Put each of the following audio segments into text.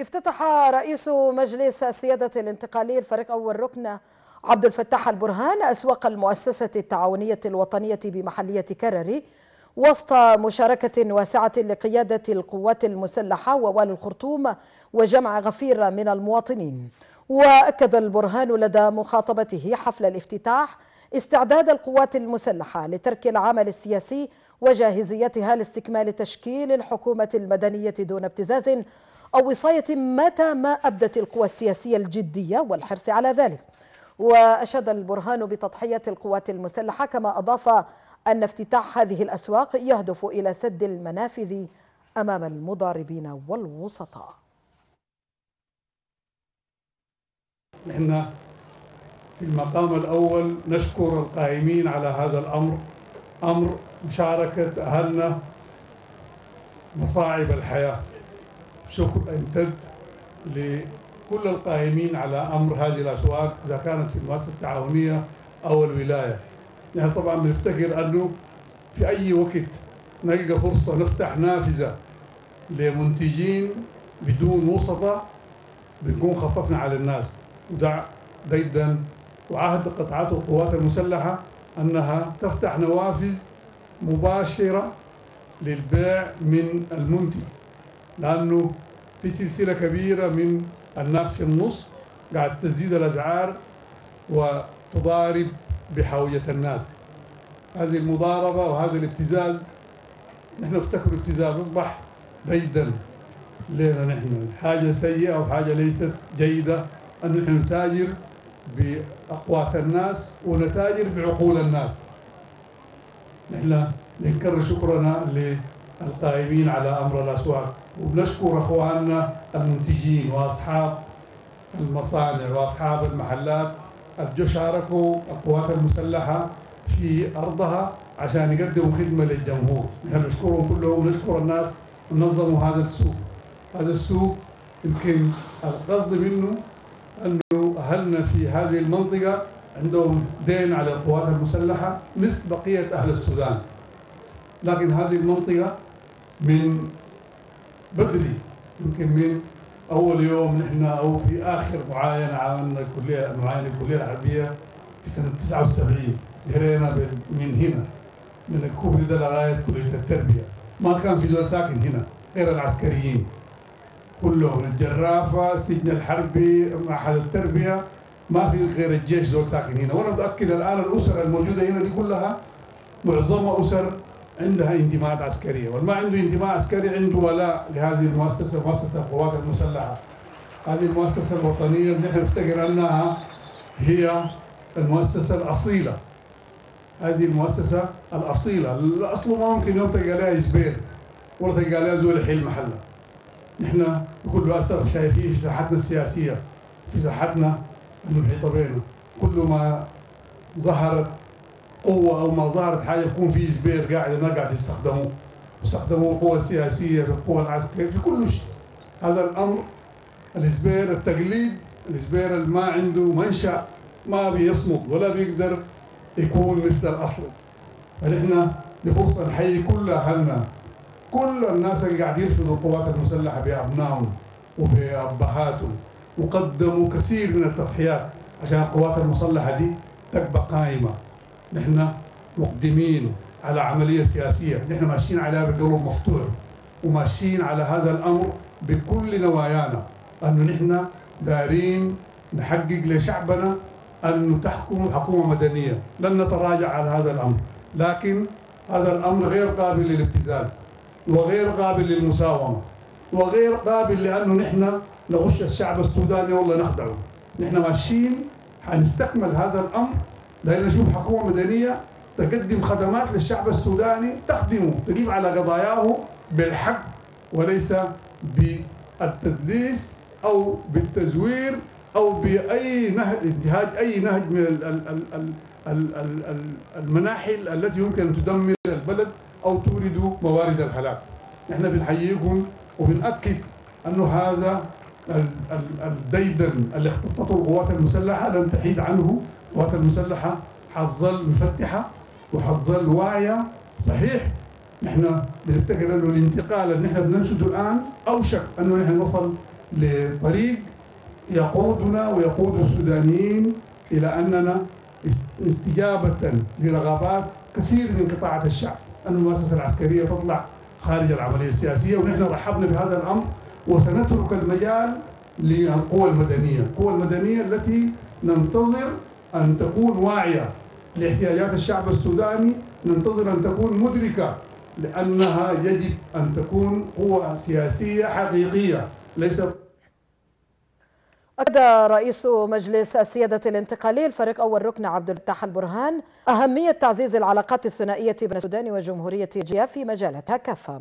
افتتح رئيس مجلس السيادة الانتقالي الفريق أول ركن عبد الفتاح البرهان أسواق المؤسسة التعاونية الوطنية بمحلية كرري وسط مشاركة واسعة لقيادة القوات المسلحة ووالي الخرطوم وجمع غفير من المواطنين. وأكد البرهان لدى مخاطبته حفل الافتتاح استعداد القوات المسلحة لترك العمل السياسي وجاهزيتها لاستكمال تشكيل الحكومة المدنية دون ابتزاز أو وصاية متى ما أبدت القوى السياسية الجدية والحرص على ذلك. وأشاد البرهان بتضحية القوات المسلحة كما أضاف أن افتتاح هذه الأسواق يهدف إلى سد المنافذ أمام المضاربين والوسطاء. نحن في المقام الأول نشكر القائمين على هذا الأمر أمر مشاركة أهلنا مصاعب الحياة. شكر امتد لكل القائمين على أمر هذه الأسواق إذا كانت في المؤسسة التعاونية أو الولاية. يعني طبعا بنفتكر أنه في أي وقت نلقى فرصة نفتح نافذة لمنتجين بدون وسطاء بنكون خففنا على الناس. وده جدا وعهد قطعات القوات المسلحة أنها تفتح نوافذ مباشرة للبيع من المنتج. لأنه في سلسلة كبيرة من الناس في النص قاعد تزيد الأسعار وتضارب بحوية الناس. هذه المضاربة وهذا الابتزاز نحن نفتكر ابتزاز أصبح ضيدا لنا نحن. حاجة سيئة وحاجة ليست جيدة أن نحن نتاجر بأقوات الناس ونتاجر بعقول الناس. نحن نكرر شكرنا للقائمين على أمر الأسواق. وبنشكر أخواننا المنتجين وأصحاب المصانع وأصحاب المحلات. اللي شاركوا القوات المسلحة في أرضها عشان يقدموا خدمة للجمهور. نحن نشكرهم كلهم ونشكر الناس نظموا هذا السوق. هذا السوق يمكن القصد منه أنه أهلنا في هذه المنطقة عندهم دين على القوات المسلحة مثل بقية أهل السودان. لكن هذه المنطقة من بدري يمكن من أول يوم نحن أو في آخر معاينة عملنا الكلية معاينة الكلية الحربية في سنة 79 جرينا من هنا من الكوبري ده لغاية كلية التربية. ما كان في زول ساكن هنا غير العسكريين. كلهم الجرافة سجن الحربي معهد التربية ما في غير الجيش زول ساكن هنا. وأنا متأكد الآن الأسر الموجودة هنا دي كلها معظمها أسر عندها انتماءات عسكرية والما عنده انتماء عسكري عنده ولاء لهذه المؤسسة مؤسسة القوات المسلحة. هذه المؤسسة الوطنية نحن نفتكر انها هي المؤسسة الأصيلة. هذه المؤسسة الأصيلة. الأصل ما ممكن يوم تلقى لها زبير ولا تلقى لها زول يحل محلها. نحن بكل اسف شايفين في ساحتنا السياسية في ساحتنا المحيطة بينه كل ما ظهرت قوة أو ما ظهرت حاجة يكون في زبير قاعد ما قاعد يستخدموه يستخدموا القوة السياسية في القوة العسكرية في كل شيء. هذا الأمر الزبير التقليد الزبير اللي ما عنده منشأ ما بيصمد ولا بيقدر يكون مثل الأصل. فنحن بفرصة نحيي كل أهلنا. كل الناس اللي قاعدين يرفضوا القوات المسلحة بأبنائهم وبأبهاتهم وقدموا كثير من التضحيات عشان القوات المسلحة دي تبقى قائمة. نحن مقدمين على عملية سياسية. نحن ماشيين عليها بقلب مفتوح وماشيين على هذا الأمر بكل نوايانا. أنه نحن دارين نحقق لشعبنا أن تحكم حكومة مدنية. لن نتراجع على هذا الأمر. لكن هذا الأمر غير قابل للابتزاز وغير قابل للمساومة وغير قابل لأنه نحن نغش الشعب السوداني والله نخدعه. نحن ماشيين حنستكمل هذا الأمر داير نشوف حكومة مدنية تقدم خدمات للشعب السوداني تخدمه تجيب على قضاياه بالحق وليس بالتدليس أو بالتزوير أو بأي نهج انتهاج أي نهج من المناحي التي يمكن أن تدمر البلد أو تورد موارد الهلاك. نحن بنحييكم وبنأكد انه هذا الديدن اللي اختطته القوات المسلحة لن تحيد عنه، القوات المسلحة حتظل مفتحة وحتظل واعية. صحيح نحن بنفتكر أنه الانتقال اللي نحن بننشده الآن أوشك أنه نحن نصل لطريق يقودنا ويقود السودانيين إلى أننا استجابة لرغبات كثير من قطاعات الشعب. أن المؤسسة العسكرية تطلع خارج العملية السياسية ونحن رحبنا بهذا الأمر. وسنترك المجال للقوى المدنية. القوى المدنية التي ننتظر أن تكون واعية لاحتياجات الشعب السوداني ننتظر أن تكون مدركة لأنها يجب أن تكون قوة سياسية حقيقية. ليست أكد رئيس مجلس السيادة الانتقالي الفريق أول ركن عبد الفتاح البرهان أهمية تعزيز العلاقات الثنائية بين السودان وجمهورية جيا في مجالاتها كافة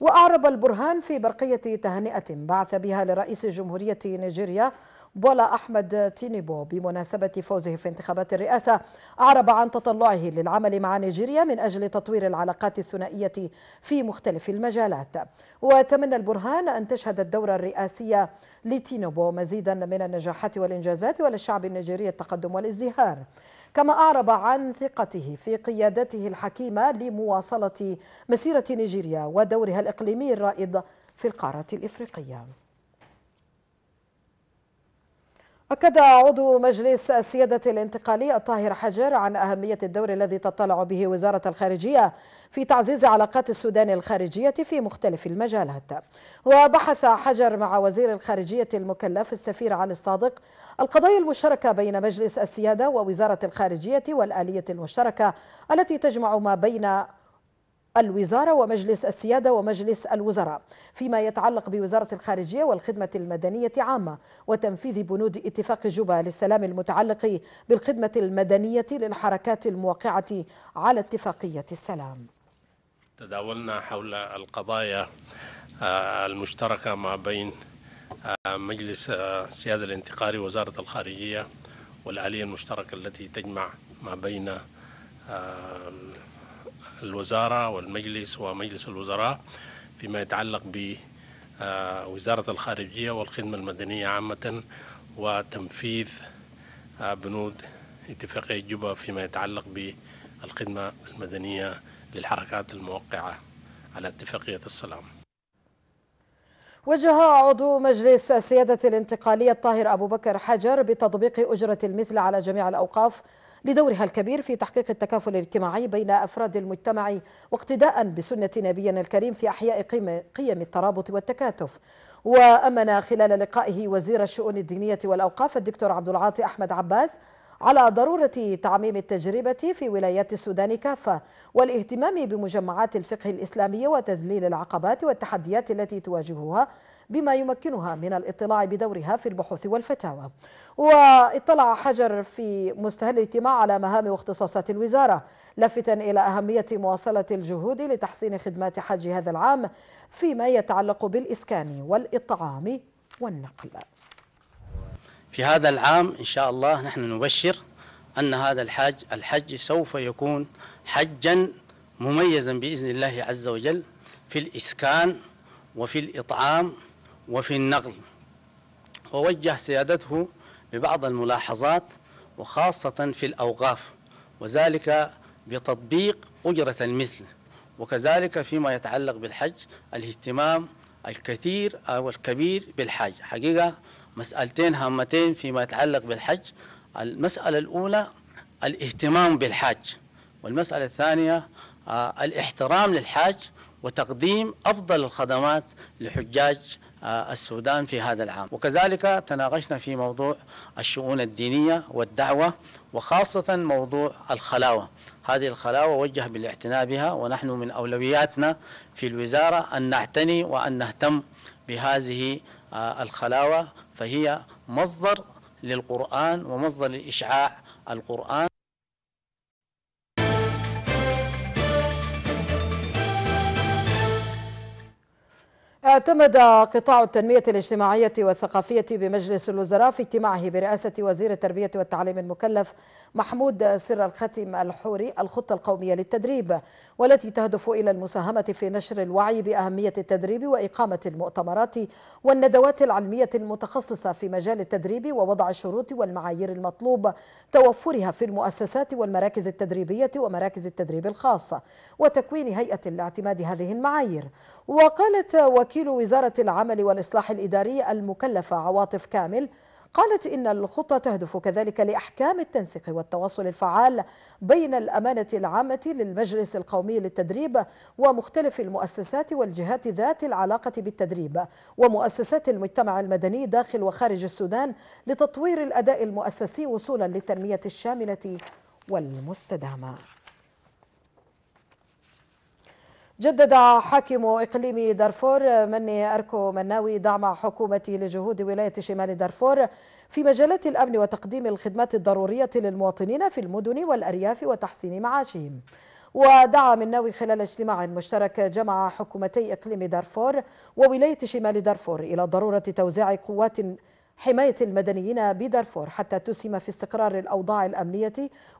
وأعرب البرهان في برقية تهنئة بعث بها لرئيس جمهورية نيجيريا بولا أحمد تينيبو بمناسبة فوزه في انتخابات الرئاسة. أعرب عن تطلعه للعمل مع نيجيريا من أجل تطوير العلاقات الثنائية في مختلف المجالات. وتمنى البرهان أن تشهد الدورة الرئاسية لتينيبو مزيدا من النجاحات والإنجازات وللشعب النيجيري التقدم والازدهار. كما أعرب عن ثقته في قيادته الحكيمة لمواصلة مسيرة نيجيريا ودورها الإقليمي الرائد في القارة الإفريقية. أكد عضو مجلس السيادة الانتقالي الطاهر حجر عن أهمية الدور الذي تطلع به وزارة الخارجية في تعزيز علاقات السودان الخارجية في مختلف المجالات. وبحث حجر مع وزير الخارجية المكلف السفير علي الصادق القضايا المشتركة بين مجلس السيادة ووزارة الخارجية والآلية المشتركة التي تجمع ما بين الوزارة ومجلس السيادة ومجلس الوزراء فيما يتعلق بوزارة الخارجية والخدمة المدنية عامة وتنفيذ بنود اتفاق جوبا للسلام المتعلق بالخدمة المدنية للحركات الموقعة على اتفاقية السلام. تداولنا حول القضايا المشتركة ما بين مجلس السيادة الانتقالي ووزارة الخارجية والآلية المشتركة التي تجمع ما بين الوزارة والمجلس ومجلس الوزراء فيما يتعلق بوزارة الخارجية والخدمة المدنية عامة وتنفيذ بنود اتفاقية جوبا فيما يتعلق بالخدمة المدنية للحركات الموقعة على اتفاقية السلام. وجه عضو مجلس السيادة الانتقالية الطاهر أبو بكر حجر بتطبيق أجرة المثل على جميع الأوقاف لدورها الكبير في تحقيق التكافل الاجتماعي بين أفراد المجتمع واقتداء بسنة نبينا الكريم في أحياء قيم الترابط والتكاتف. وأمن خلال لقائه وزير الشؤون الدينية والأوقاف الدكتور عبد العاطي أحمد عباس على ضرورة تعميم التجربة في ولايات السودان كافة والاهتمام بمجمعات الفقه الإسلامية وتذليل العقبات والتحديات التي تواجهها بما يمكنها من الاطلاع بدورها في البحوث والفتاوى. واطلع حجر في مستهل الاجتماع على مهام واختصاصات الوزارة لافتا إلى أهمية مواصلة الجهود لتحسين خدمات حج هذا العام فيما يتعلق بالإسكان والإطعام والنقل. في هذا العام إن شاء الله نحن نبشر أن هذا الحج الحج سوف يكون حجا مميزا بإذن الله عز وجل في الإسكان وفي الإطعام وفي النقل. ووجه سيادته ببعض الملاحظات وخاصة في الأوقاف وذلك بتطبيق أجرة المثل وكذلك فيما يتعلق بالحج الاهتمام الكثير أو الكبير بالحج حقيقة مسألتين هامتين فيما يتعلق بالحج. المسألة الأولى الاهتمام بالحاج والمسألة الثانية آه الاحترام للحاج وتقديم أفضل الخدمات لحجاج السودان في هذا العام. وكذلك تناقشنا في موضوع الشؤون الدينية والدعوة وخاصة موضوع الخلاوة. هذه الخلاوة وجه بالاعتناء بها ونحن من أولوياتنا في الوزارة أن نعتني وأن نهتم بهذه آه الخلاوة فهي مصدر للقرآن ومصدر لإشعاع القرآن. اعتمد قطاع التنمية الاجتماعية والثقافية بمجلس الوزراء في اجتماعه برئاسة وزير التربية والتعليم المكلف محمود سر الختم الحوري الخطة القومية للتدريب والتي تهدف إلى المساهمة في نشر الوعي بأهمية التدريب وإقامة المؤتمرات والندوات العلمية المتخصصة في مجال التدريب ووضع الشروط والمعايير المطلوب توفرها في المؤسسات والمراكز التدريبية ومراكز التدريب الخاصة وتكوين هيئة لاعتماد هذه المعايير. وقالت وكيل وزارة العمل والإصلاح الإداري المكلفة عواطف كامل قالت إن الخطة تهدف كذلك لأحكام التنسيق والتواصل الفعال بين الأمانة العامة للمجلس القومي للتدريب ومختلف المؤسسات والجهات ذات العلاقة بالتدريب ومؤسسات المجتمع المدني داخل وخارج السودان لتطوير الأداء المؤسسي وصولا للتنمية الشاملة والمستدامة. جدد حاكم إقليم دارفور مني أركو مناوي دعم حكومتي لجهود ولاية شمال دارفور في مجالات الأمن وتقديم الخدمات الضرورية للمواطنين في المدن والأرياف وتحسين معاشهم. ودعا مناوي خلال اجتماع مشترك جمع حكومتي إقليم دارفور وولاية شمال دارفور إلى ضرورة توزيع قوات حماية المدنيين بدارفور حتى تسهم في استقرار الأوضاع الأمنية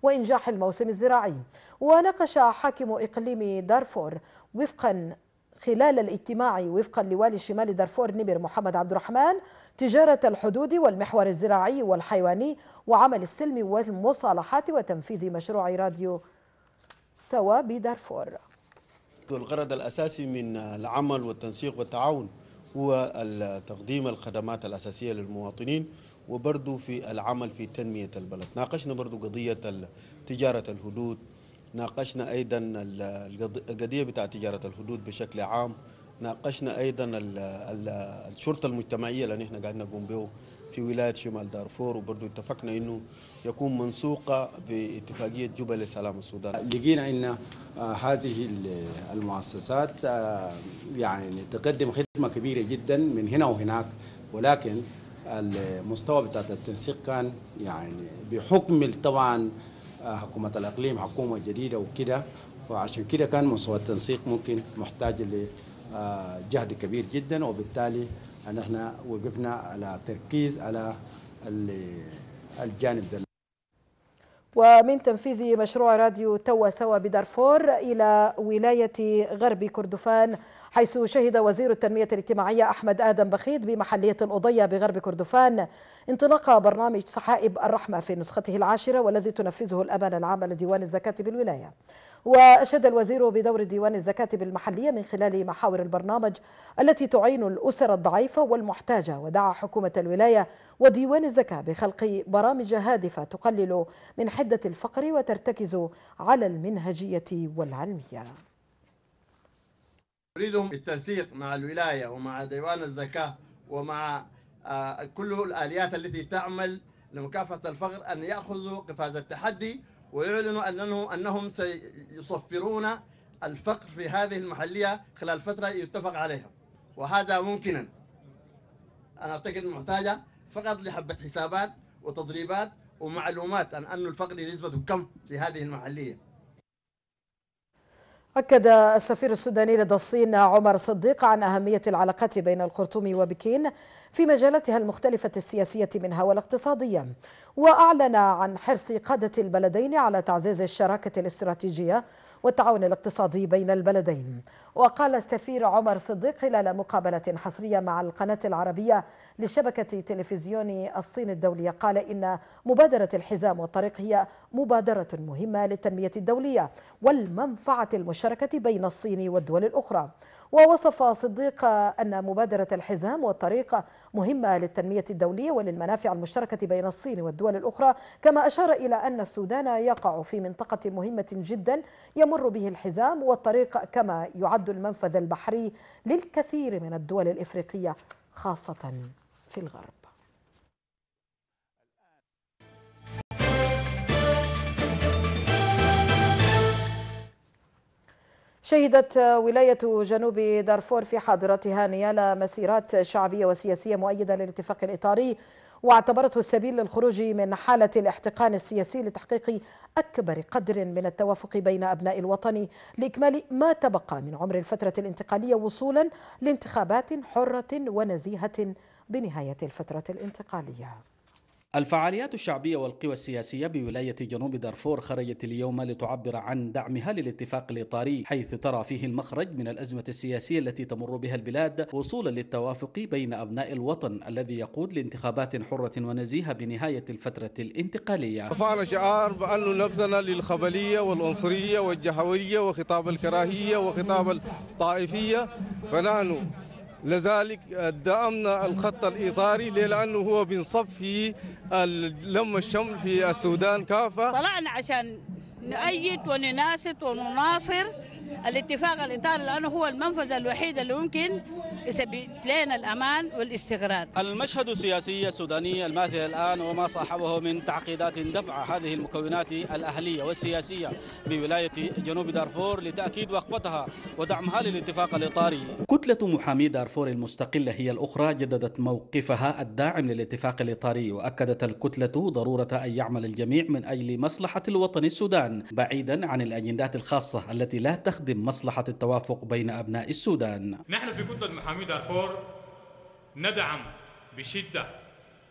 وإنجاح الموسم الزراعي. وناقش حاكم إقليم دارفور وفقا خلال الاجتماع وفقا لوالي شمال دارفور نمر محمد عبد الرحمن تجارة الحدود والمحور الزراعي والحيواني وعمل السلم والمصالحات وتنفيذ مشروع راديو سوا بدارفور. الغرض الأساسي من العمل والتنسيق والتعاون هو تقديم الخدمات الأساسية للمواطنين وبرضو في العمل في تنمية البلد. ناقشنا برضو قضية تجارة الحدود. ناقشنا أيضا القضية بتاع تجارة الحدود بشكل عام. ناقشنا أيضا الشرطة المجتمعية اللي نحن قاعدين نقوم به. في ولاية شمال دارفور وبرضو اتفقنا أنه يكون منسوقة باتفاقية جوبا لسلام السودان. لقينا أن هذه المؤسسات يعني تقدم خدمة كبيرة جدا من هنا وهناك ولكن المستوى بتاع التنسيق كان يعني بحكم طبعا حكومة الإقليم حكومة جديدة وكده فعشان كده كان مستوى التنسيق ممكن محتاج لجهد كبير جدا وبالتالي ان إحنا وقفنا على تركيز على الجانب ده. ومن تنفيذ مشروع راديو توا سوا بدارفور إلى ولاية غرب كردفان حيث شهد وزير التنمية الاجتماعية أحمد آدم بخيت بمحلية الأضية بغرب كردفان انطلاق برنامج صحائب الرحمة في نسخته العاشرة والذي تنفذه الأمانة العامة لديوان الزكاة بالولاية. وأشاد الوزير بدور ديوان الزكاة بالمحلية من خلال محاور البرنامج التي تعين الأسر الضعيفة والمحتاجة ودعا حكومة الولاية وديوان الزكاة بخلق برامج هادفة تقلل من حدة الفقر وترتكز على المنهجية والعلمية. نريدهم بالتنسيق مع الولاية ومع ديوان الزكاة ومع كل الآليات التي تعمل لمكافحة الفقر أن يأخذوا قفاز التحدي ويعلنوا أنه أنهم سيصفرون الفقر في هذه المحلية خلال فترة يتفق عليها. وهذا ممكنا. أنا أعتقد محتاجة فقط لحبة حسابات وتضريبات ومعلومات عن أن الفقر نسبته كم في هذه المحلية. أكد السفير السوداني لدى الصين عمر صديق عن أهمية العلاقات بين الخرطوم وبكين في مجالاتها المختلفة السياسية منها والاقتصادية. وأعلن عن حرص قادة البلدين على تعزيز الشراكة الاستراتيجية والتعاون الاقتصادي بين البلدين. وقال السفير عمر صديق خلال مقابلة حصرية مع القناة العربية لشبكة تلفزيون الصين الدولية قال إن مبادرة الحزام والطريق هي مبادرة مهمة للتنمية الدولية والمنفعة المشتركة بين الصين والدول الأخرى. ووصف صديق أن مبادرة الحزام والطريق مهمة للتنمية الدولية وللمنافع المشتركة بين الصين والدول الأخرى كما أشار إلى أن السودان يقع في منطقة مهمة جدا يمر به الحزام والطريق كما يعد المنفذ البحري للكثير من الدول الإفريقية خاصة في الغرب. شهدت ولاية جنوب دارفور في حاضرتها نيال مسيرات شعبية وسياسية مؤيدة للاتفاق الإطاري واعتبرته السبيل للخروج من حالة الاحتقان السياسي لتحقيق أكبر قدر من التوافق بين أبناء الوطن لإكمال ما تبقى من عمر الفترة الانتقالية وصولا لانتخابات حرة ونزيهة بنهاية الفترة الانتقالية. الفعاليات الشعبية والقوى السياسية بولاية جنوب دارفور خرجت اليوم لتعبر عن دعمها للاتفاق الإطاري حيث ترى فيه المخرج من الأزمة السياسية التي تمر بها البلاد وصولا للتوافق بين أبناء الوطن الذي يقود لانتخابات حرة ونزيهة بنهاية الفترة الانتقالية. رفعنا شعار بأنه نبذنا للخبلية والعنصرية والجهوية وخطاب الكراهية وخطاب الطائفية فنحن لذلك دعمنا الخط الإطاري؟ لأنه هو بينصف في لم الشمل في السودان كافة طلعنا عشان نؤيد ونناسب ونناصر الاتفاق الإطاري لأنه هو المنفذ الوحيد اللي ممكن يثبت لنا الأمان والاستقرار المشهد السياسي السوداني الماثل الآن وما صاحبه من تعقيدات دفع هذه المكونات الأهلية والسياسية بولاية جنوب دارفور لتأكيد وقفتها ودعمها للاتفاق الإطاري. كتلة محامي دارفور المستقلة هي الأخرى جددت موقفها الداعم للاتفاق الإطاري وأكدت الكتلة ضرورة أن يعمل الجميع من أجل مصلحة الوطن السودان بعيدا عن الأجندات الخاصة التي لا تخدم مصلحة التوافق بين أبناء السودان. نحن في كتلة محامي دارفور ندعم بشدة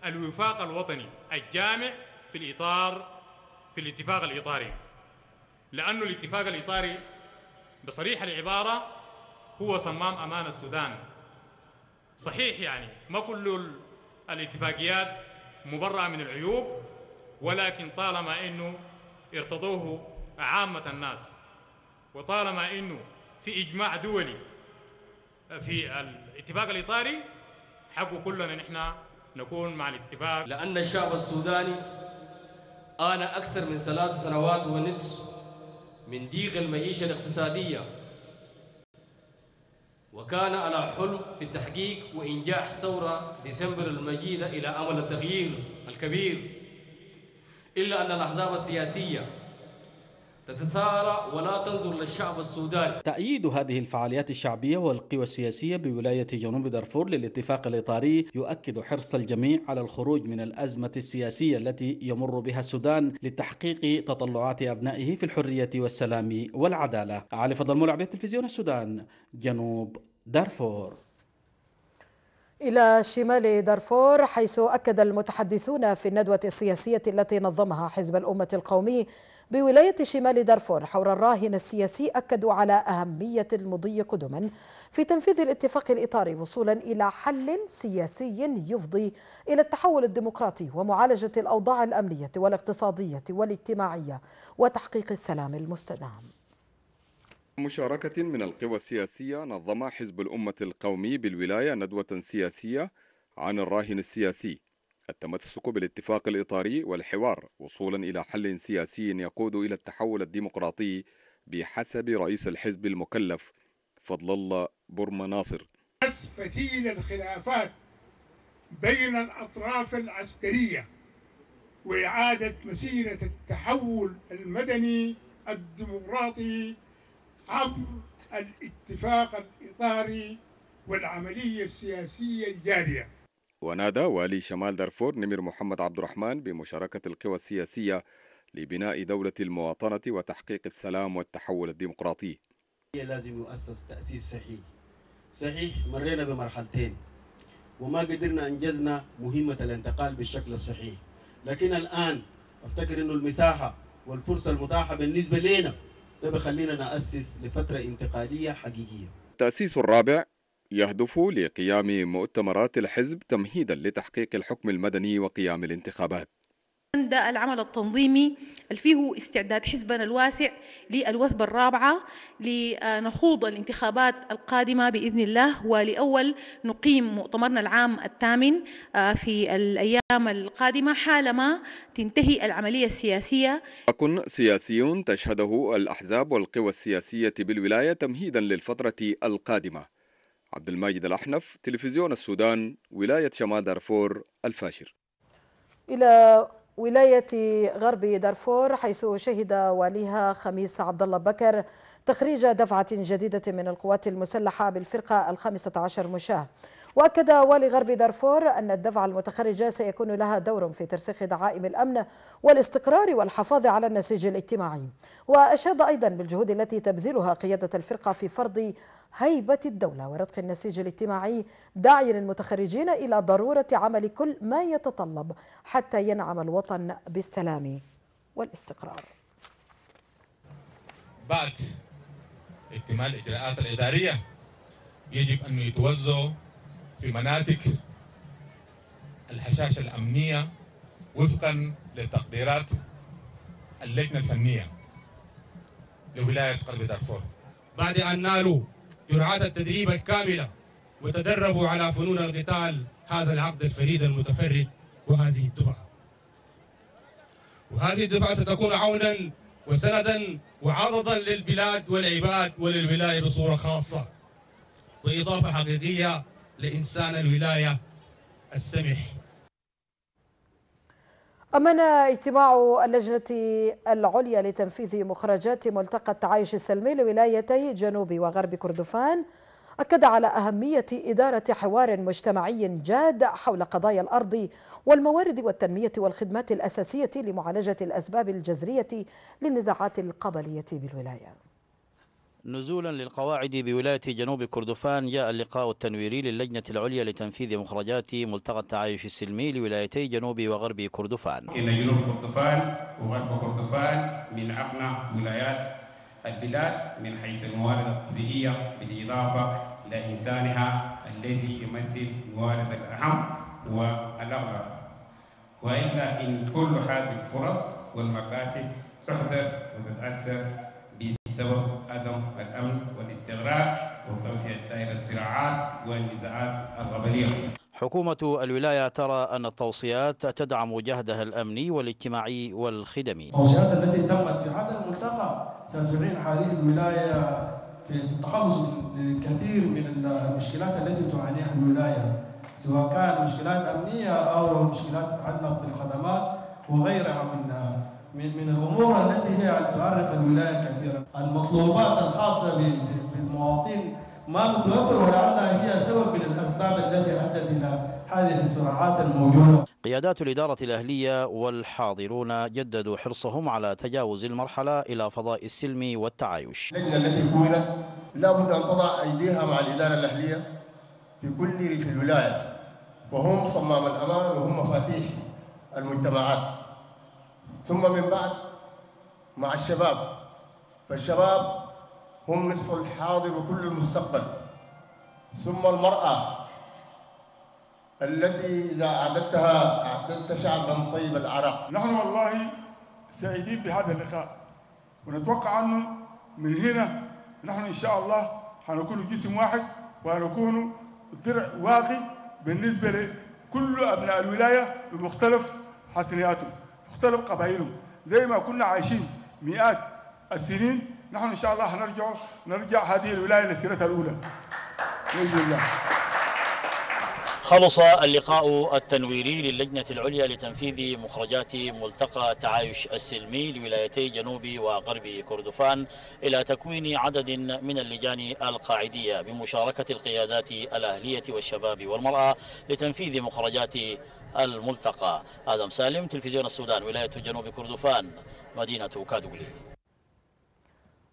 الوفاق الوطني الجامع في الإطار في الاتفاق الإطاري. لأنه الاتفاق الإطاري بصريح العبارة هو صمام أمان السودان. صحيح يعني ما كل الاتفاقيات مبرأة من العيوب ولكن طالما أنه ارتضوه عامة الناس وطالما أنه في إجماع دولي في الاتفاق الإطاري حق كلنا نحن نكون مع الاتفاق. لأن الشعب السوداني آن أكثر من ثلاث سنوات ونصف من ضيق المعيشة الاقتصادية وكان على حلم في تحقيق وإنجاح ثورة ديسمبر المجيدة إلى أمل التغيير الكبير. إلا أن الأحزاب السياسية تتثارى ولا تنظر للشعب السوداني. تأييد هذه الفعاليات الشعبية والقوى السياسية بولاية جنوب دارفور للاتفاق الإطاري يؤكد حرص الجميع على الخروج من الأزمة السياسية التي يمر بها السودان لتحقيق تطلعات أبنائه في الحرية والسلام والعدالة. علي فضل مولع تلفزيون السودان جنوب دارفور. إلى شمال دارفور حيث أكد المتحدثون في الندوة السياسية التي نظمها حزب الأمة القومي بولاية شمال دارفور حول الراهن السياسي أكدوا على أهمية المضي قدما في تنفيذ الاتفاق الإطاري وصولا إلى حل سياسي يفضي إلى التحول الديمقراطي ومعالجة الأوضاع الأمنية والاقتصادية والاجتماعية وتحقيق السلام المستدام. مشاركة من القوى السياسية نظم حزب الأمة القومي بالولاية ندوة سياسية عن الراهن السياسي. التمسك بالاتفاق الإطاري والحوار وصولا إلى حل سياسي يقود إلى التحول الديمقراطي بحسب رئيس الحزب المكلف فضل الله برما ناصر. فتيل الخلافات بين الأطراف العسكرية وإعادة مسيرة التحول المدني الديمقراطي عبر الاتفاق الإطاري والعملية السياسية الجارية. ونادى والي شمال دارفور نمر محمد عبد الرحمن بمشاركة القوى السياسية لبناء دولة المواطنة وتحقيق السلام والتحول الديمقراطي. لازم يؤسس تأسيس صحيح. صحيح مرينا بمرحلتين. وما قدرنا أنجزنا مهمة الانتقال بالشكل الصحيح. لكن الآن أفتكر أنه المساحة والفرصة المتاحة بالنسبة لنا ده بخلينا نأسس لفترة انتقالية حقيقية. التأسيس الرابع يهدف لقيام مؤتمرات الحزب تمهيدا لتحقيق الحكم المدني وقيام الانتخابات. ده العمل التنظيمي اللي فيه استعداد حزبنا الواسع للوثبة الرابعة لنخوض الانتخابات القادمة بإذن الله ولأول نقيم مؤتمرنا العام الثامن في الأيام القادمة حالما تنتهي العملية السياسية. يكن سياسي تشهده الأحزاب والقوى السياسية بالولاية تمهيدا للفترة القادمة. عبد الماجد الأحنف تلفزيون السودان ولاية شمال دارفور الفاشر. إلى ولاية غرب دارفور حيث شهد واليها خميس عبد الله بكر تخريج دفعة جديدة من القوات المسلحة بالفرقة الخامسة عشر مشاة. وأكد والي غرب دارفور أن الدفعة المتخرجة سيكون لها دور في ترسيخ دعائم الأمن والاستقرار والحفاظ على النسيج الاجتماعي. وأشاد أيضا بالجهود التي تبذلها قيادة الفرقة في فرض هيبة الدولة ورتق النسيج الاجتماعي داعيا المتخرجين إلى ضرورة عمل كل ما يتطلب حتى ينعم الوطن بالسلام والاستقرار. بعد اكتمال الإجراءات الإدارية يجب أن يتوزعوا في مناطق الهشاشة الأمنية وفقا لتقديرات اللجنة الفنية لولاية غرب دارفور. بعد أن نالوا جرعات التدريب الكاملة وتدربوا على فنون القتال هذا العقد الفريد المتفرد وهذه الدفعة. وهذه الدفعة ستكون عونا وسندا وعضدا للبلاد والعباد وللولاية بصورة خاصة. وإضافة حقيقية لإنسان الولاية السمح. أمن اجتماع اللجنة العليا لتنفيذ مخرجات ملتقى التعايش السلمي لولايتي جنوب وغرب كردفان أكد على أهمية إدارة حوار مجتمعي جاد حول قضايا الأرض والموارد والتنمية والخدمات الأساسية لمعالجة الأسباب الجذرية للنزاعات القبلية بالولاية. نزولا للقواعد بولاية جنوب كردفان جاء اللقاء التنويري للجنة العليا لتنفيذ مخرجات ملتقى التعايش السلمي لولايتي جنوب وغرب كردفان. إن جنوب كردفان وغرب كردفان من أغنى ولايات البلاد من حيث الموارد الطبيعية بالإضافة إلى إنسانها الذي يمثل موارد الأهم والأغلى وإلا إن كل هذه الفرص والمكاسب تحضر وتتأثر بسبب عدم الأمن والاستغراق وتوسيع دائرة الصراعات والنزاعات القبلية حكومة الولاية ترى أن التوصيات تدعم جهدها الأمني والاجتماعي والخدمي. التوصيات التي تمت في هذا الملتقى ستعين هذه الولاية في التخلص من كثير من المشكلات التي تعانيها الولاية سواء كان مشكلات أمنية أو مشكلات تتعلق بالخدمات وغيرها من من من الأمور التي هي تؤرق الولاية كثيرا. المطلوبات الخاصة بالمواطنين ما متوفر ولعلها هي سبب من الأسباب التي أدت إلى هذه الصراعات الموجودة. قيادات الإدارة الأهلية والحاضرون جددوا حرصهم على تجاوز المرحلة إلى فضاء السلم والتعايش. اللجنة التي كونت لابد أن تضع أيديها مع الإدارة الأهلية في كل ريف الولاية. وهم صمام الأمان وهم مفاتيح المجتمعات. ثم من بعد مع الشباب. فالشباب هم نصف الحاضر وكل المستقبل. ثم المرأة التي إذا أعددتها أعددت شعبا طيب العرق نحن والله سعيدين بهذا اللقاء. ونتوقع أنه من هنا نحن إن شاء الله حنكون جسم واحد وهنكون درع واقي بالنسبة لكل أبناء الولاية بمختلف حسنياتهم. مختلف قبائلهم. زي ما كنا عايشين مئات السنين نحن إن شاء الله حنرجع نرجع هذه الولاية لسيرتها الأولى. بإذن الله. خلص اللقاء التنويري للجنة العليا لتنفيذ مخرجات ملتقى التعايش السلمي لولايتي جنوب وغرب كردفان إلى تكوين عدد من اللجان القاعدية بمشاركة القيادات الأهلية والشباب والمرأة لتنفيذ مخرجات الملتقى. آدم سالم تلفزيون السودان ولاية جنوب كردفان مدينة كادوغلي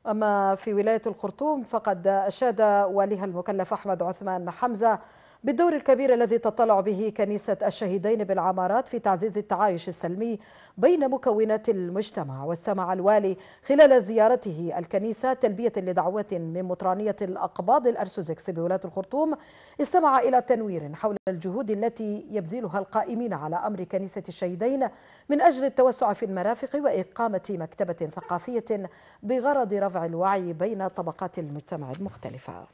أما في ولاية الخرطوم فقد أشاد واليها المكلف أحمد عثمان حمزة بالدور الكبير الذي تطلع به كنيسة الشهيدين بالعمارات في تعزيز التعايش السلمي بين مكونات المجتمع واستمع الوالي خلال زيارته الكنيسة تلبية لدعوة من مطرانية الأقباض الأرثوذكس بولاية الخرطوم استمع إلى تنوير حول الجهود التي يبذلها القائمين على أمر كنيسة الشهيدين من أجل التوسع في المرافق وإقامة مكتبة ثقافية بغرض رفع الوعي بين طبقات المجتمع المختلفة.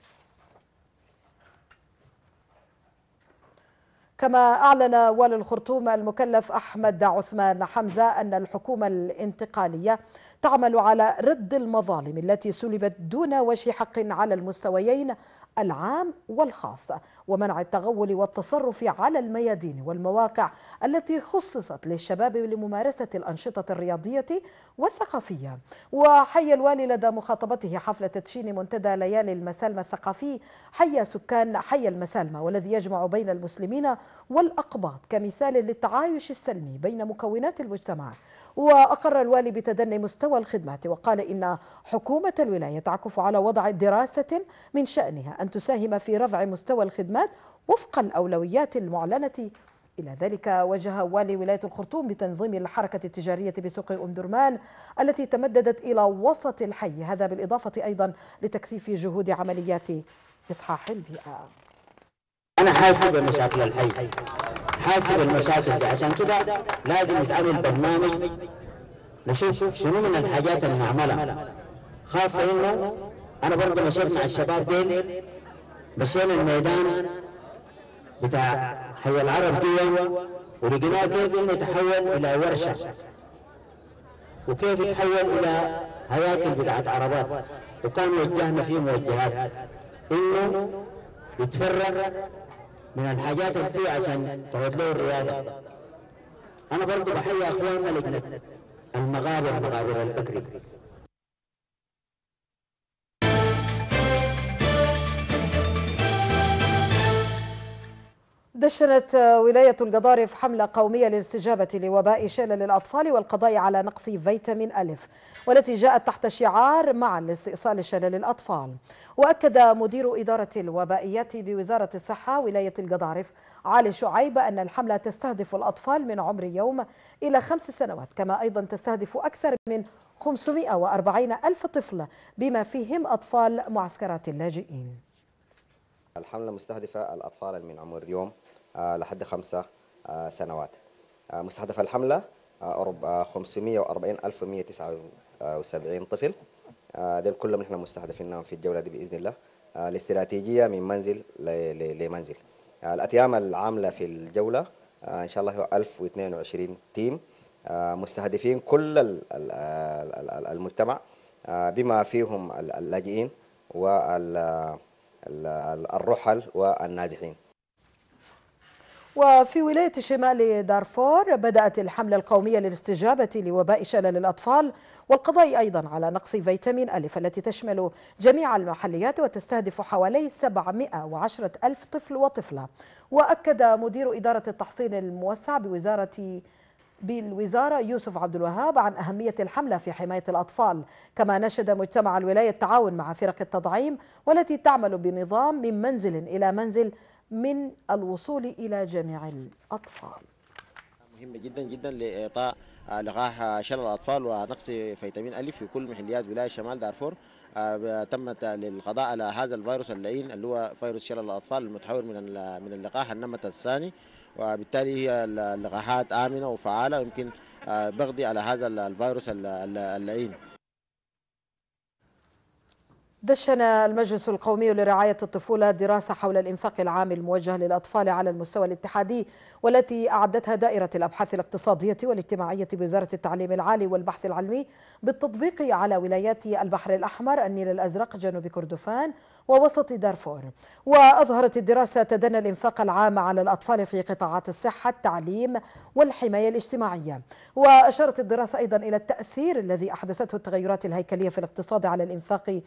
كما أعلن والي الخرطوم المكلف أحمد عثمان حمزة أن الحكومة الانتقالية تعمل على رد المظالم التي سلبت دون وجه حق على المستويين العام والخاص ومنع التغول والتصرف على الميادين والمواقع التي خصصت للشباب لممارسة الأنشطة الرياضية والثقافية. وحي الوالي لدى مخاطبته حفل تدشين منتدى ليالي المسالمة الثقافي حي سكان حي المسالمة والذي يجمع بين المسلمين والأقباط كمثال للتعايش السلمي بين مكونات المجتمع. وأقر الوالي بتدني مستوى الخدمات وقال إن حكومة الولاية تعكف على وضع دراسة من شأنها أن تساهم في رفع مستوى الخدمات وفق الأولويات المعلنة. إلى ذلك وجه والي ولاية الخرطوم بتنظيم الحركة التجارية بسوق أم درمان التي تمددت إلى وسط الحي هذا بالإضافة أيضا لتكثيف جهود عمليات إصحاح البيئة. أنا حاسب بمشاكل الحي. حاسب المشاكل دي. عشان كده لازم يتعمل برنامج نشوف شنو من الحاجات اللي نعملها. خاصة إنه أنا برضه مشيت مع الشباب ديل. مشينا الميدان بتاع حي العرب جوا ولقيناه كيف إنه يتحول إلى ورشة وكيف يتحول إلى هياكل بتاعت عربات. وكان وجهنا فيه موجهات. إنه يتفرغ من الحاجات اللي عشان تعود له الرياضة. أنا برضو بحيي أخواننا لجنة المغابر مغابر البكري. دشنت ولاية القضارف حملة قومية للاستجابة لوباء شلل الأطفال والقضاء على نقص فيتامين ألف والتي جاءت تحت شعار معا لاستئصال شلل الأطفال وأكد مدير إدارة الوبائيات بوزارة الصحة ولاية القضارف علي شعيب أن الحملة تستهدف الأطفال من عمر يوم إلى خمس سنوات كما أيضا تستهدف أكثر من 540 ألف طفل بما فيهم أطفال معسكرات اللاجئين. الحملة مستهدفة الأطفال من عمر يوم لحد خمسة آه، سنوات. آه، مستهدف الحملة قرب 540179 طفل. دول كلهم نحن مستهدفينهم في الجولة دي بإذن الله. الاستراتيجية من منزل لمنزل. الأتيام العاملة في الجولة إن شاء الله هو 1022 تيم. مستهدفين كل المجتمع بما فيهم اللاجئين والرحل والنازحين. وفي ولاية شمال دارفور بدأت الحملة القومية للاستجابة لوباء شلل الأطفال والقضاء أيضا على نقص فيتامين ألف التي تشمل جميع المحليات وتستهدف حوالي 710 ألف طفل وطفلة. وأكد مدير إدارة التحصين الموسع بوزارة بالوزارة يوسف عبد الوهاب عن أهمية الحملة في حماية الأطفال. كما نشد مجتمع الولاية التعاون مع فرق التطعيم والتي تعمل بنظام من منزل إلى منزل من الوصول إلى جميع الأطفال. مهمة جدا جدا لإعطاء لقاح شلل الأطفال ونقص فيتامين ألف في كل محليات ولاية شمال دارفور. تمت للقضاء على هذا الفيروس اللعين اللي هو فيروس شلل الأطفال المتحور من من اللقاح النمط الثاني. وبالتالي هي اللقاحات آمنة وفعالة ويمكن بغضي على هذا الفيروس اللعين. دشن المجلس القومي لرعاية الطفولة دراسة حول الإنفاق العام الموجه للأطفال على المستوى الاتحادي والتي أعدتها دائرة الأبحاث الاقتصادية والاجتماعية بوزارة التعليم العالي والبحث العلمي بالتطبيق على ولايات البحر الأحمر النيل الأزرق جنوب كردفان ووسط دارفور. وأظهرت الدراسة تدنى الإنفاق العام على الأطفال في قطاعات الصحة التعليم والحماية الاجتماعية. وأشارت الدراسة أيضا إلى التأثير الذي أحدثته التغيرات الهيكلية في الاقتصاد على الإنفاق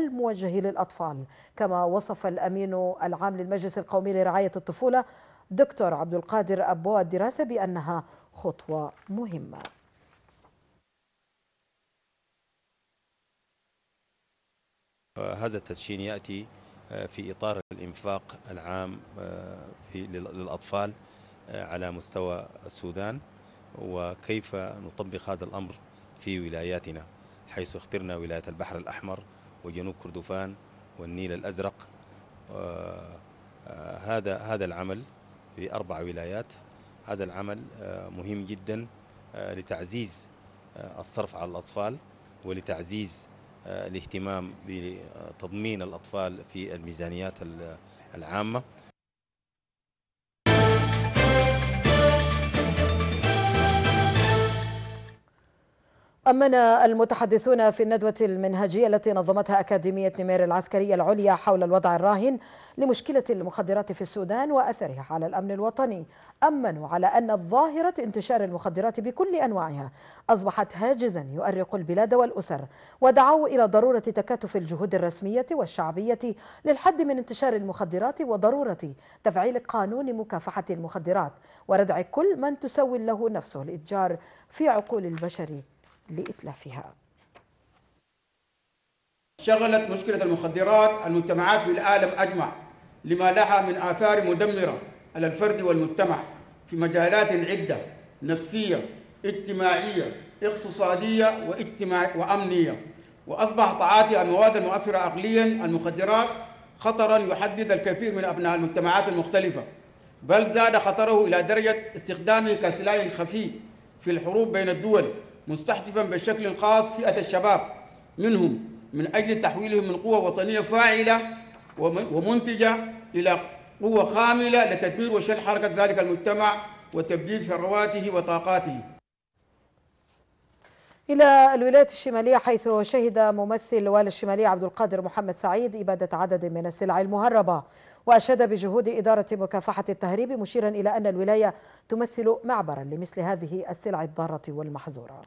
الموجه للأطفال. كما وصف الأمين العام للمجلس القومي لرعاية الطفولة دكتور عبد القادر أبو الدراسة بأنها خطوة مهمة. هذا التدشين يأتي في إطار الإنفاق العام في للأطفال على مستوى السودان وكيف نطبق هذا الأمر في ولاياتنا حيث اخترنا ولاية البحر الأحمر وجنوب كردفان والنيل الأزرق. هذا هذا العمل في أربع ولايات. هذا العمل مهم جدا لتعزيز الصرف على الأطفال ولتعزيز الاهتمام بتضمين الأطفال في الميزانيات العامة. أمن المتحدثون في الندوة المنهجية التي نظمتها أكاديمية نمير العسكرية العليا حول الوضع الراهن لمشكلة المخدرات في السودان وأثرها على الأمن الوطني. أمنوا على أن ظاهرة انتشار المخدرات بكل أنواعها أصبحت هاجزا يؤرق البلاد والأسر ودعوا إلى ضرورة تكاتف الجهود الرسمية والشعبية للحد من انتشار المخدرات وضرورة تفعيل قانون مكافحة المخدرات وردع كل من تسول له نفسه الإتجار في عقول البشر. لإتلافها. شغلت مشكلة المخدرات المجتمعات في العالم أجمع لما لها من آثار مدمرة على الفرد والمجتمع في مجالات عدة نفسية اجتماعية اقتصادية واجتماع وأمنية. وأصبح تعاطي المواد المؤثرة عقليا المخدرات خطرا يحدد الكثير من أبناء المجتمعات المختلفة. بل زاد خطره إلى درجة استخدامه كسلاح خفي في الحروب بين الدول. مستهدفا بشكل خاص فئة الشباب منهم من أجل تحويلهم من قوة وطنية فاعلة ومن- ومنتجة إلى قوة خاملة لتدمير وشل حركة ذلك المجتمع وتبديل ثرواته وطاقاته. إلى الولايات الشمالية حيث شهد ممثل والي الشمالية عبد القادر محمد سعيد إبادة عدد من السلع المهربة وأشاد بجهود إدارة مكافحة التهريب مشيرا إلى أن الولاية تمثل معبرا لمثل هذه السلع الضارة والمحظورة.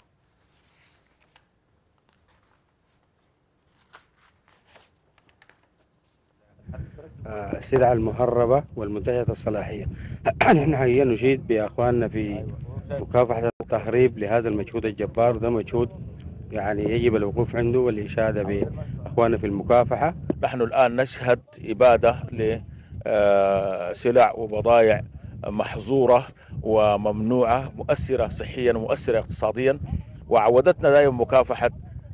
السلع المهربة والمنتهية الصلاحية. نحن حقيقة نشيد بأخواننا في مكافحة التهريب لهذا المجهود الجبار. وده مجهود يعني يجب الوقوف عنده والإشادة بأخواننا في المكافحة. نحن الآن نشهد إبادة لسلع وبضائع محظورة وممنوعة مؤثرة صحيا ومؤثرة اقتصاديا. وعودتنا دائما مكافحة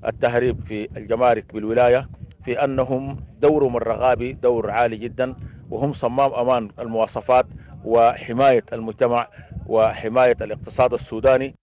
التهريب في الجمارك بالولاية. في أنهم دورهم الرغابي دور عالي جدا وهم صمام أمان المواصفات وحماية المجتمع وحماية الاقتصاد السوداني.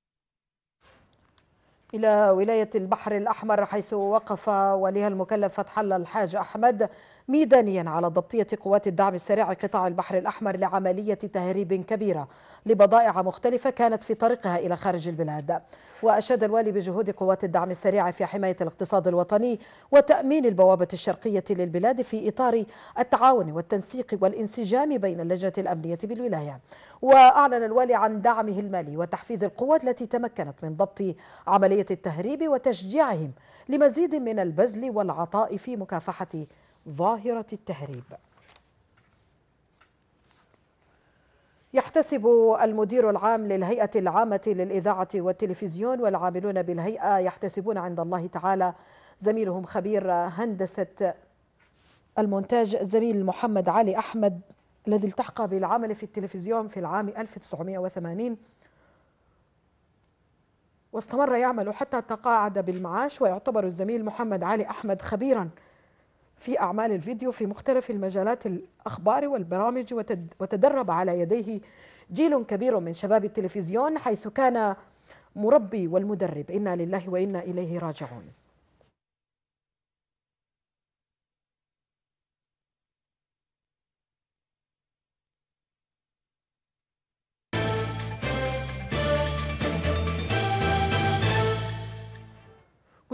إلى ولاية البحر الأحمر حيث وقف وليها المكلف فتح الله الحاج أحمد ميدانيا على ضبطية قوات الدعم السريع قطاع البحر الأحمر لعملية تهريب كبيرة لبضائع مختلفة كانت في طريقها إلى خارج البلاد. وأشاد الوالي بجهود قوات الدعم السريع في حماية الاقتصاد الوطني وتأمين البوابة الشرقية للبلاد في إطار التعاون والتنسيق والانسجام بين اللجنة الأمنية بالولاية. وأعلن الوالي عن دعمه المالي وتحفيز القوات التي تمكنت من ضبط عملية التهريب وتشجيعهم لمزيد من البذل والعطاء في مكافحة ظاهرة التهريب. يحتسب المدير العام للهيئة العامة للإذاعة والتلفزيون والعاملون بالهيئة يحتسبون عند الله تعالى زميلهم خبير هندسة المونتاج الزميل محمد علي أحمد الذي التحق بالعمل في التلفزيون في العام 1980 واستمر يعمل حتى تقاعد بالمعاش ويعتبر الزميل محمد علي أحمد خبيرا في أعمال الفيديو في مختلف المجالات الأخبار والبرامج وتد- وتدرب على يديه جيل كبير من شباب التلفزيون حيث كان مربي والمدرب. إنا لله وإنا إليه راجعون.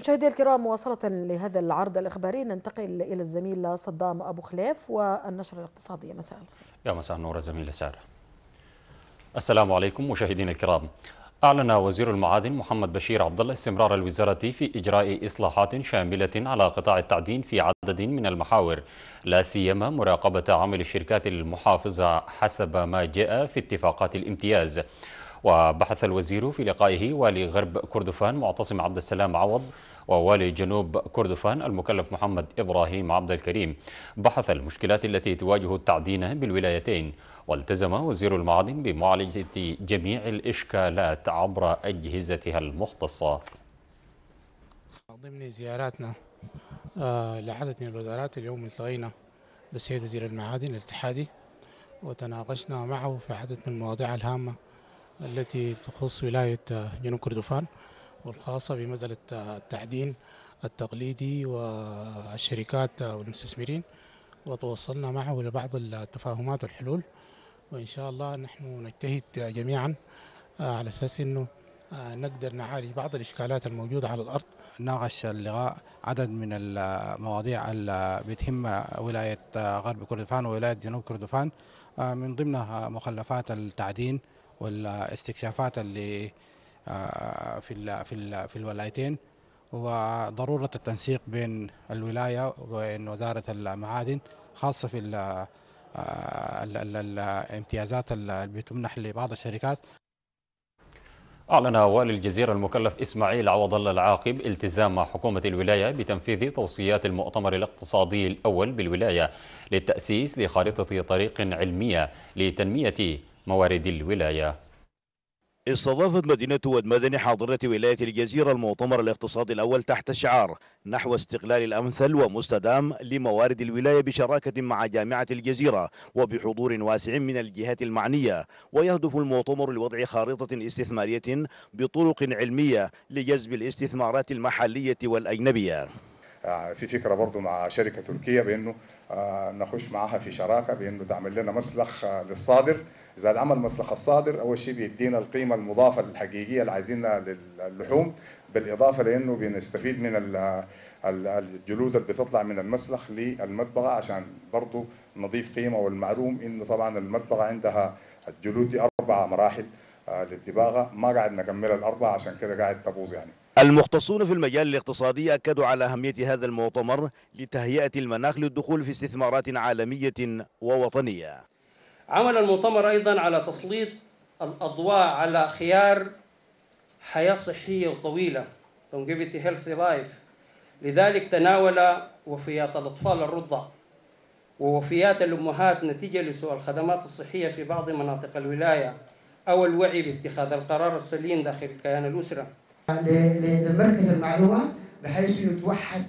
مشاهدي الكرام مواصلة لهذا العرض الإخباري. ننتقل إلى الزميل صدام أبو خليف والنشرة الاقتصادية. مساء الخير. يا مساء النور زميلة سارة. السلام عليكم مشاهدينا الكرام. أعلن وزير المعادن محمد بشير عبد الله استمرار الوزارة في إجراء إصلاحات شاملة على قطاع التعدين في عدد من المحاور لا سيما مراقبة عمل الشركات المحافظة حسب ما جاء في اتفاقات الامتياز. وبحث الوزير في لقائه والي غرب كردفان معتصم عبد السلام عوض ووالي جنوب كردفان المكلف محمد إبراهيم عبد الكريم بحث المشكلات التي تواجه التعدين بالولايتين والتزم وزير المعادن بمعالجة جميع الإشكالات عبر أجهزتها المختصة. ضمن زياراتنا آه، لعدد من الوزارات اليوم التقينا بالسيد وزير المعادن الاتحادي وتناقشنا معه في عدد من المواضيع الهامة التي تخص ولاية آه، جنوب كردفان. والخاصة بمسألة آه، التعدين التقليدي والشركات آه، والمستثمرين وتوصلنا معه إلى بعض التفاهمات والحلول. وإن شاء الله نحن نجتهد آه، جميعا آه، على أساس أنه آه، نقدر نعالج بعض الإشكالات الموجودة على الأرض. ناقش اللقاء عدد من المواضيع اللي بتهم ولاية غرب كردفان وولاية جنوب كردفان آه، من ضمنها مخلفات التعدين والاستكشافات اللي آه، في في في الولايتين وضرورة التنسيق بين الولاية وبين وزارة المعادن خاصة في ال- آه، ال- ال- الامتيازات اللي بتمنح لبعض الشركات. أعلن والي الجزيرة المكلف إسماعيل عوض الله العاقب التزام حكومة الولاية بتنفيذ توصيات المؤتمر الاقتصادي الأول بالولاية للتأسيس لخارطة طريق علمية لتنمية موارد الولاية. استضافت مدينة ود مدني حاضرة ولاية الجزيرة المؤتمر الاقتصادي الأول تحت شعار نحو استقلال الأمثل ومستدام لموارد الولاية بشراكة مع جامعة الجزيرة وبحضور واسع من الجهات المعنية. ويهدف المؤتمر لوضع خارطة استثمارية بطرق علمية لجذب الاستثمارات المحلية والأجنبية. آه، في فكرة برضه مع شركة تركية بأنه آه، نخش معها في شراكة بأنه تعمل لنا مسلخ آه، للصادر. إذا عمل مسلخ الصادر أول شيء بيدينا القيمة المضافة الحقيقية اللي عايزينها للحوم بالإضافة لأنه بنستفيد من ال- ال- الجلود اللي بتطلع من المسلخ للمدبغه عشان برضه نضيف قيمة والمعلوم إنه طبعا المدبغه عندها الجلود دي أربع مراحل آه، للدباغه ما قاعد نكمل الاربعه عشان كده قاعد تبوظ يعني. المختصون في المجال الاقتصادي أكدوا على أهمية هذا المؤتمر لتهيئة المناخ للدخول في استثمارات عالمية ووطنية. عمل المؤتمر أيضا على تسليط الأضواء على خيار حياة صحية وطويلة. Longevity healthy life. لذلك تناول وفيات الأطفال الرضع ووفيات الأمهات نتيجة لسوء الخدمات الصحية في بعض مناطق الولاية أو الوعي باتخاذ القرار السليم داخل كيان الأسرة. لمركز المعلومة بحيث يتوحد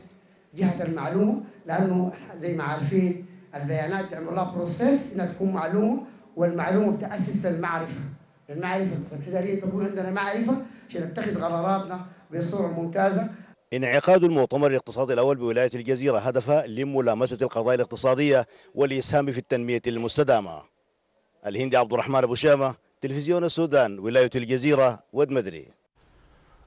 جهة المعلومة لأنه زي ما عارفين البيانات تعمل لها بروسيس إنها تكون معلومة والمعلومة بتأسس للمعرفة. المعرفة فالإدارية تكون عندنا معرفة عشان نتخذ قراراتنا بصورة ممتازة. انعقاد المؤتمر الاقتصادي الأول بولاية الجزيرة هدف لملامسة القضايا الاقتصادية والإسهام في التنمية المستدامة. الهندي عبد الرحمن أبو شامة تلفزيون السودان ولاية الجزيرة ود مدري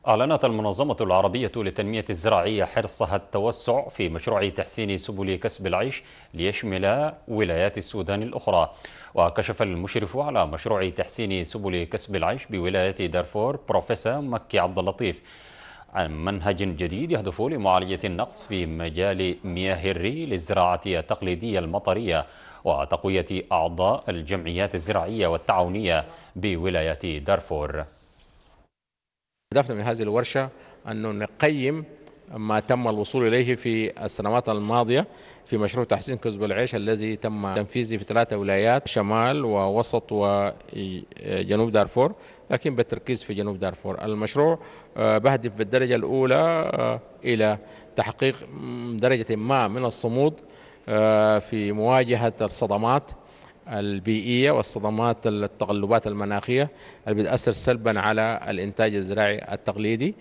أعلنت المنظمة العربية للتنمية الزراعية حرصها التوسع في مشروع تحسين سبل كسب العيش ليشمل ولايات السودان الأخرى. وكشف المشرف على مشروع تحسين سبل كسب العيش بولاية دارفور بروفيسور مكي عبد اللطيف. عن منهج جديد يهدف لمعالجة النقص في مجال مياه الري للزراعة التقليدية المطرية وتقوية أعضاء الجمعيات الزراعية والتعاونية بولاية دارفور. هدفنا من هذه الورشة أنه نقيم ما تم الوصول إليه في السنوات الماضية في مشروع تحسين كسب العيش الذي تم تنفيذه في ثلاثة ولايات شمال ووسط وجنوب دارفور لكن بالتركيز في جنوب دارفور. المشروع آه، بهدف بالدرجة الأولى آه، إلى تحقيق درجة ما من الصمود آه، في مواجهة الصدمات البيئية والصدمات التقلبات المناخية اللي بتأثر سلبا على الإنتاج الزراعي التقليدي.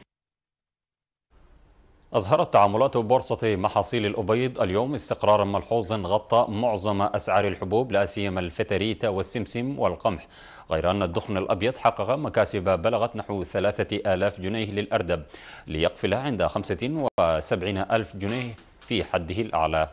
أظهرت تعاملات بورصة محاصيل الأبيض اليوم استقرارا ملحوظا غطى معظم أسعار الحبوب لا سيما الفتريت والسمسم والقمح غير أن الدخن الأبيض حقق مكاسب بلغت نحو ثلاثة آلاف جنيه للأردب ليقفل عند خمسة وسبعين ألف جنيه في حده الأعلى.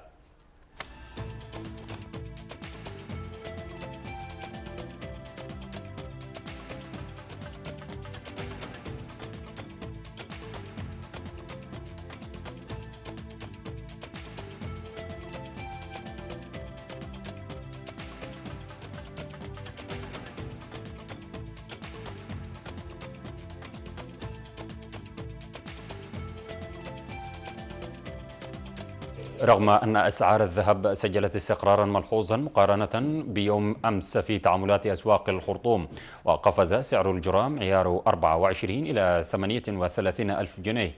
رغم أن أسعار الذهب سجلت استقرارا ملحوظا مقارنة بيوم أمس في تعاملات أسواق الخرطوم وقفز سعر الجرام عيار 24 إلى 38 ألف جنيه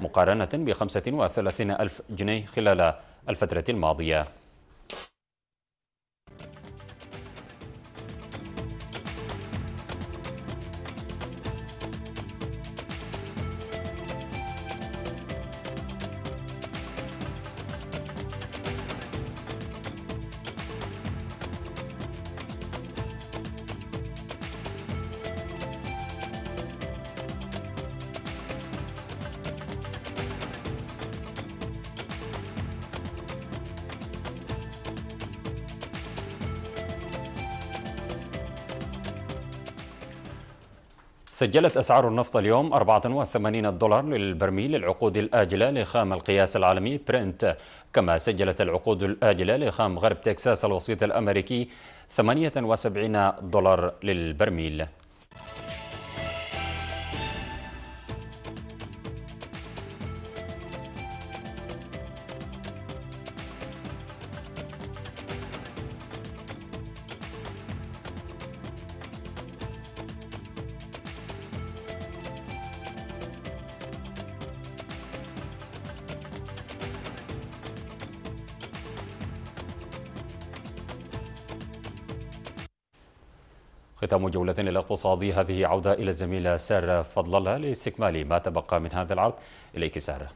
مقارنة ب 35 ألف جنيه خلال الفترة الماضية. سجلت أسعار النفط اليوم 84 دولار للبرميل للعقود الآجلة لخام القياس العالمي برنت كما سجلت العقود الآجلة لخام غرب تكساس الوسيط الأمريكي 78 دولار للبرميل. ختام جولتنا الاقتصادية هذه عودة إلى الزميلة سارة فضل الله لاستكمال ما تبقى من هذا العرض. إليك سارة.